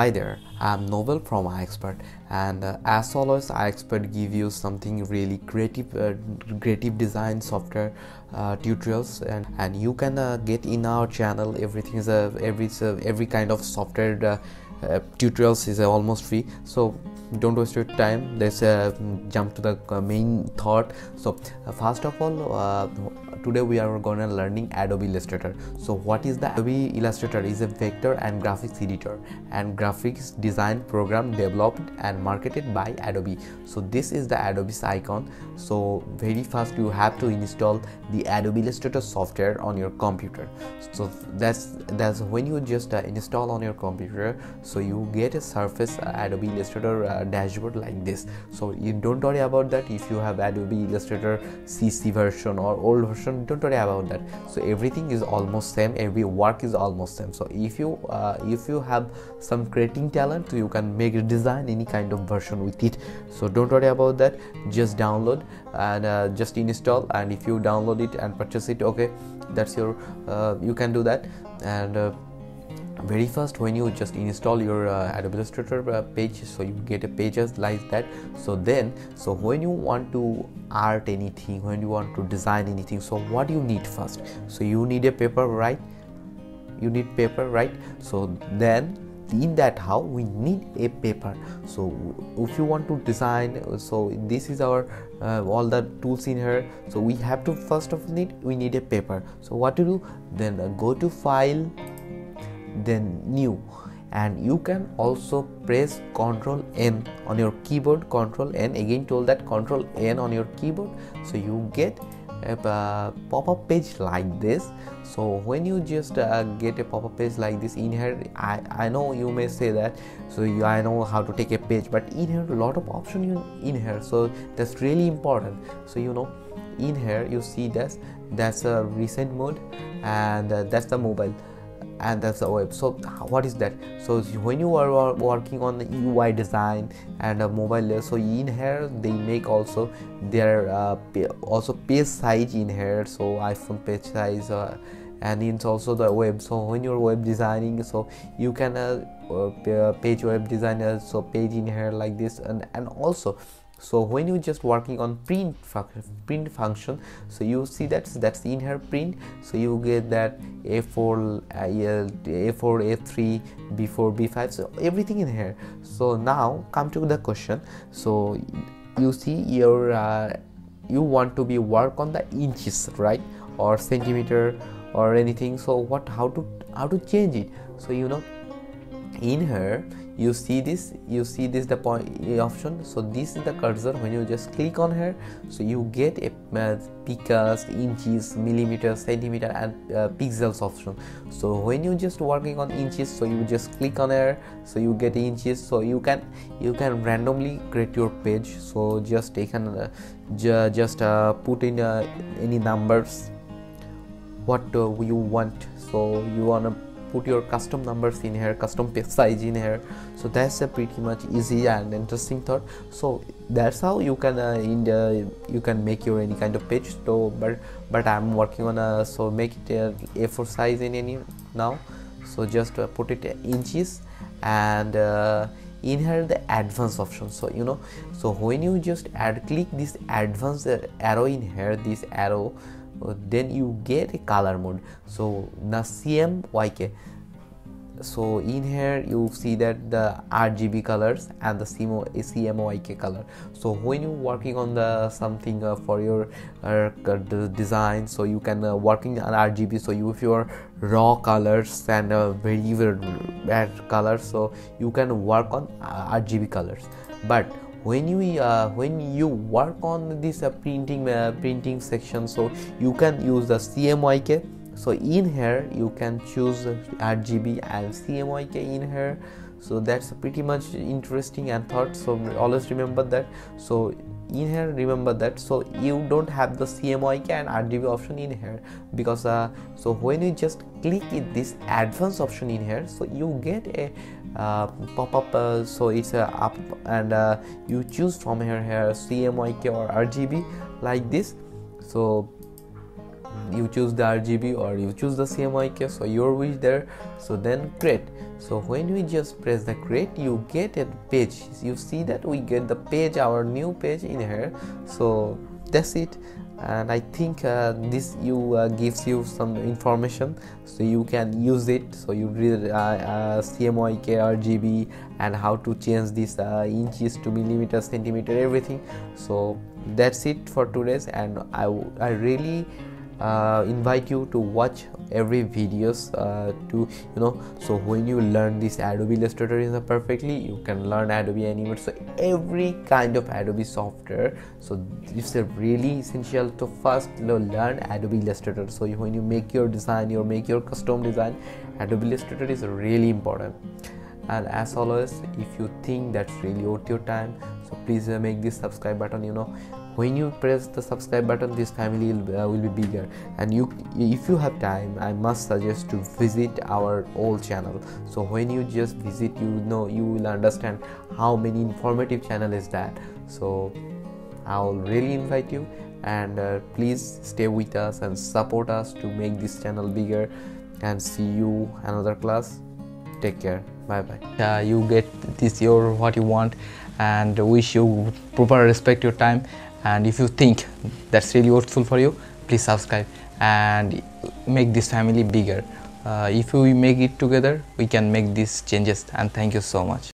Hi there, I'm Nobel from iExpert, and uh, as always, iExpert give you something really creative, uh, creative design software uh, tutorials, and and you can uh, get in our channel. Everything is a every every kind of software uh, uh, tutorials is almost free. So don't waste your time. Let's jump to the main thought. So first of all today we are going to learning Adobe Illustrator. So what is the Adobe Illustrator is a vector and graphics editor and graphics design program developed and marketed by Adobe. So this is the Adobe's icon. So very fast you have to install the Adobe Illustrator software on your computer. So that's that's when you just uh, install on your computer. So you get a Surface uh, Adobe Illustrator uh, dashboard like this. So you don't worry about that if you have Adobe Illustrator CC version or old version don't, don't worry about that. So everything is almost same. Every work is almost same. So if you uh, if you have some creating talent you can make a design any kind of version with it. So don't worry about that. Just download and uh, just install. And if you download it and purchase it okay that's your uh, you can do that. And uh, very first when you just install your uh, Adobe Illustrator uh, page so you get a pages like that. So then so when you want to art anything when you want to design anything so what you need first? So you need a paper right? You need paper right? So then in that how we need a paper. So if you want to design so this is our uh, all the tools in here. So we have to first of need we need a paper. So what to do? Then go to file then new. And you can also press ctrl n on your keyboard ctrl n again told that ctrl n on your keyboard. So you get a uh, pop-up page like this. So when you just uh, get a pop-up page like this in here I, I know you may say that so you, I know how to take a page but in here a lot of option in here. So that's really important. So you know in here you see this that's a recent mode and uh, that's the mobile and that's the web. So what is that? So when you are working on the ui design and a mobile so in here they make also their uh, also page size in here. So iphone page size uh, and it's also the web. So when you're web designing so you can uh, uh page web designer so page in here like this. And and also so when you just working on print print function so you see that that's in here print. So you get that a4 a4 a3 b4 b5 so everything in here. So now come to the question. So you see your uh, you want to be work on the inches right? Or centimeter or anything. So what how to how to change it? So you know in here you see this you see this the point option. So this is the cursor. When you just click on here so you get a uh, pixels inches millimeters centimeter and uh, pixels option. So when you just working on inches so you just click on here so you get inches. So you can you can randomly create your page. So just take an uh, ju just uh, put in uh, any numbers what uh, you want. So you want to put your custom numbers in here custom page size in here. So that's a pretty much easy and interesting thought. So that's how you can uh, in the you can make your any kind of page. So but but i'm working on a so make it a a4 size in any now. So just uh, put it inches and uh, in here the advanced option. So you know so when you just add click this advanced arrow in here this arrow then you get a color mode. So the cmyk so in here you see that the RGB colors and the CMO, CMYK color. So when you working on the something uh, for your uh, design so you can uh, working on RGB so you if your raw colors and uh, very very bad colors so you can work on uh, RGB colors. But when you uh, when you work on this uh, printing uh, printing section so you can use the CMYK so in here you can choose RGB and CMYK in here. So that's pretty much interesting and thought so always remember that. So in here remember that. So you don't have the CMYK and RGB option in here because uh, so when you just click this advanced option in here so you get a uh, pop-up uh, so it's uh, up and uh, you choose from here here CMYK or RGB like this. So you choose the RGB or you choose the CMYK so your wish there. So then create. So when we just press the create you get a page. You see that we get the page our new page in here. So that's it and I think uh, this you uh, gives you some information so you can use it. So you read uh, uh CMYK RGB and how to change this uh, inches to millimeter centimeter everything. So that's it for today's and I, I really uh, invite you to watch every videos uh, to you know so when you learn this adobe illustrator is perfectly you can learn adobe animate so every kind of adobe software. So it's a really essential to first learn adobe illustrator. So when you make your design you make your custom design adobe illustrator is really important. And as always if you think that's really worth your time so please uh, make this subscribe button you know when you press the subscribe button this family will, uh, will, be bigger. And you if you have time i must suggest to visit our old channel. So when you just visit you know you will understand how many informative channel is that. So i'll really invite you. And uh, please stay with us and support us to make this channel bigger. And see you another class. Take care. Bye bye. Uh, you get this your what you want. And wish you proper respect your time and if you think that's really useful for you please subscribe and make this family bigger. Uh, if we make it together we can make these changes. And thank you so much